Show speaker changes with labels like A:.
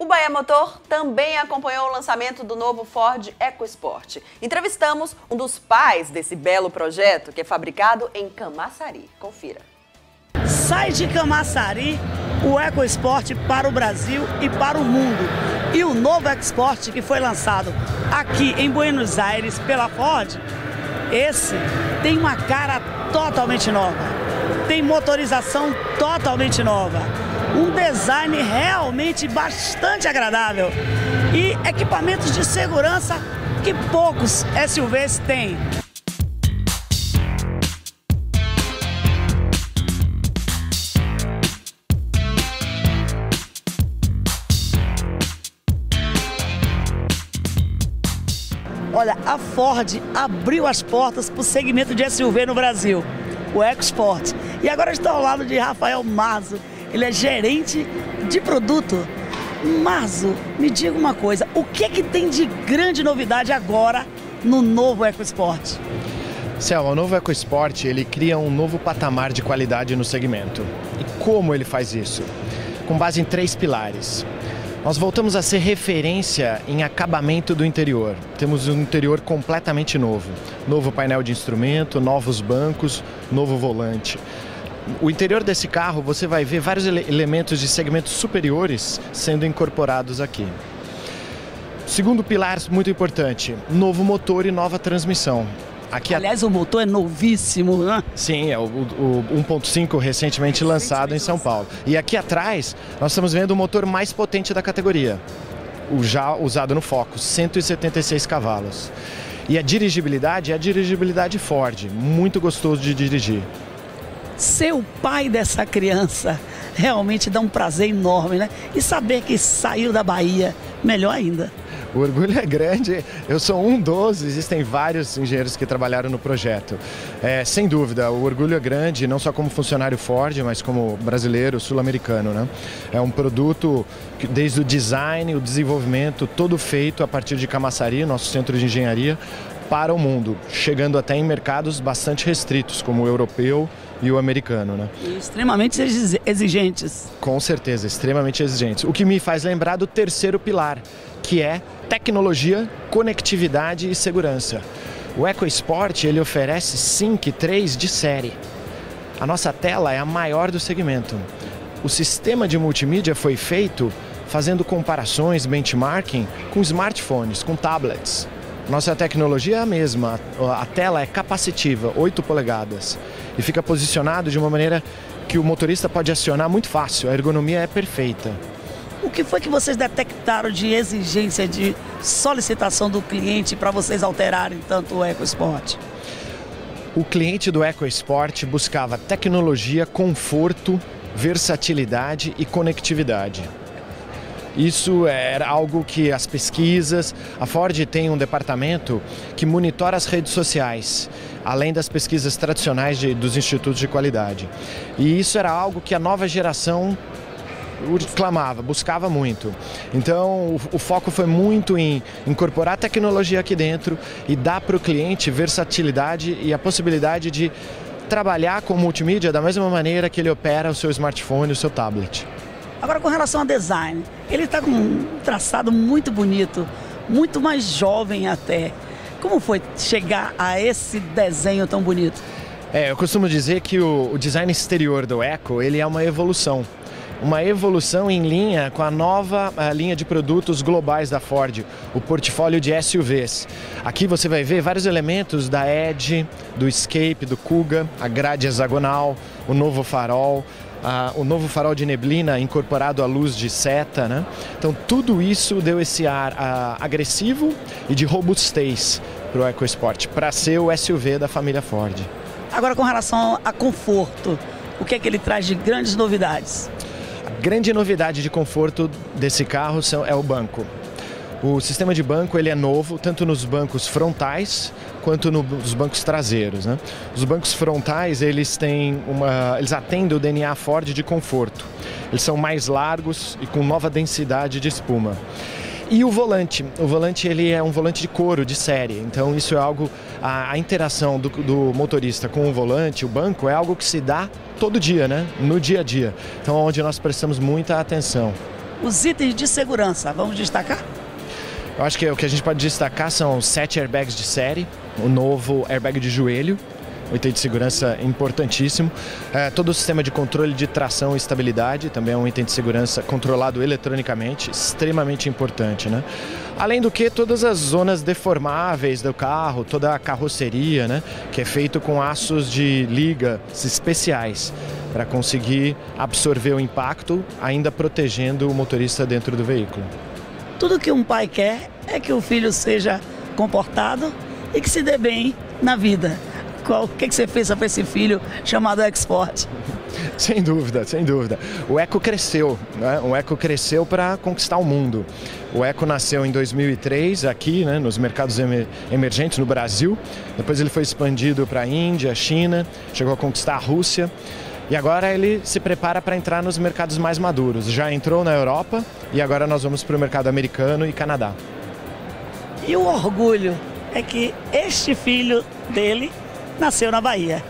A: O Bahia Motor também acompanhou o lançamento do novo Ford EcoSport. Entrevistamos um dos pais desse belo projeto que é fabricado em Camaçari. Confira.
B: Sai de Camaçari o EcoSport para o Brasil e para o mundo. E o novo EcoSport que foi lançado aqui em Buenos Aires pela Ford, esse tem uma cara totalmente nova. Tem motorização totalmente nova um design realmente bastante agradável e equipamentos de segurança que poucos SUVs têm. Olha, a Ford abriu as portas para o segmento de SUV no Brasil, o EcoSport. E agora estou ao lado de Rafael Mazo, ele é gerente de produto. Mazo, me diga uma coisa, o que que tem de grande novidade agora no novo EcoSport?
C: Selma, o novo EcoSport ele cria um novo patamar de qualidade no segmento. E como ele faz isso? Com base em três pilares. Nós voltamos a ser referência em acabamento do interior. Temos um interior completamente novo. Novo painel de instrumento, novos bancos, novo volante o interior desse carro você vai ver vários ele elementos de segmentos superiores sendo incorporados aqui. Segundo pilar muito importante, novo motor e nova transmissão.
B: Aqui Aliás, a... o motor é novíssimo, né?
C: Sim, é o, o, o 1.5 recentemente lançado em São Paulo. E aqui atrás, nós estamos vendo o motor mais potente da categoria, o já usado no Focus, 176 cavalos. E a dirigibilidade é a dirigibilidade Ford, muito gostoso de dirigir
B: ser o pai dessa criança realmente dá um prazer enorme, né? E saber que saiu da Bahia, melhor ainda.
C: O orgulho é grande. Eu sou um dos, existem vários engenheiros que trabalharam no projeto. É, sem dúvida, o orgulho é grande, não só como funcionário Ford, mas como brasileiro, sul-americano. Né? É um produto que, desde o design, o desenvolvimento, todo feito a partir de Camaçari, nosso centro de engenharia, para o mundo, chegando até em mercados bastante restritos, como o europeu e o americano. Né?
B: E extremamente exigentes.
C: Com certeza, extremamente exigentes. O que me faz lembrar do terceiro pilar, que é tecnologia, conectividade e segurança. O EcoSport ele oferece Sync 3 de série. A nossa tela é a maior do segmento. O sistema de multimídia foi feito fazendo comparações, benchmarking com smartphones, com tablets. Nossa tecnologia é a mesma, a tela é capacitiva, 8 polegadas, e fica posicionado de uma maneira que o motorista pode acionar muito fácil, a ergonomia é perfeita.
B: O que foi que vocês detectaram de exigência de solicitação do cliente para vocês alterarem tanto o EcoSport?
C: O cliente do EcoSport buscava tecnologia, conforto, versatilidade e conectividade. Isso era algo que as pesquisas, a Ford tem um departamento que monitora as redes sociais, além das pesquisas tradicionais de, dos institutos de qualidade. E isso era algo que a nova geração clamava, buscava muito. Então o, o, foco foi muito em incorporar tecnologia aqui dentro e dar para o cliente versatilidade e a possibilidade de trabalhar com multimídia da mesma maneira que ele opera o seu smartphone, o seu tablet.
B: Agora, com relação ao design, ele está com um traçado muito bonito, muito mais jovem até. Como foi chegar a esse desenho tão bonito?
C: É, eu costumo dizer que o, o design exterior do Eco ele é uma evolução uma evolução em linha com a nova a linha de produtos globais da Ford, o portfólio de SUVs. Aqui você vai ver vários elementos da Edge, do Escape, do Kuga, a grade hexagonal, o novo farol, ah, o novo farol de neblina incorporado à luz de seta, né? Então tudo isso deu esse ar ah, agressivo e de robustez para o EcoSport, para ser o SUV da família Ford.
B: Agora com relação a conforto, o que é que ele traz de grandes novidades?
C: A grande novidade de conforto desse carro é o banco. O sistema de banco ele é novo, tanto nos bancos frontais quanto nos bancos traseiros. Né? Os bancos frontais eles têm uma, eles atendem o DNA Ford de conforto. Eles são mais largos e com nova densidade de espuma. E o volante, o volante ele é um volante de couro de série, então isso é algo a, a interação do, do, motorista com o volante, o banco é algo que se dá todo dia, né? No dia a dia. Então onde nós prestamos muita atenção.
B: os itens de segurança. Vamos destacar?
C: Eu acho que o que a gente pode destacar são sete airbags de série, o novo airbag de joelho, um item de segurança importantíssimo. É, todo o sistema de controle de tração e estabilidade também é um item de segurança controlado eletronicamente, extremamente importante. Né? Além do que, todas as zonas deformáveis do carro, toda a carroceria, né? que é feito com aços de liga especiais para conseguir absorver o impacto, ainda protegendo o motorista dentro do veículo.
B: Tudo que um pai quer é que o filho seja comportado e que se dê bem na vida. Qual, o que, que você fez para esse filho chamado Export?
C: Sem dúvida, sem dúvida. O Eco cresceu, né? o Eco cresceu para conquistar o mundo. O Eco nasceu em 2003 aqui, né, nos mercados emergentes no Brasil. Depois ele foi expandido para a Índia, China, chegou a conquistar a Rússia. E agora ele se prepara para entrar nos mercados mais maduros. Já entrou na Europa e agora nós vamos para o mercado americano e Canadá.
B: E o orgulho é que este filho dele nasceu na Bahia.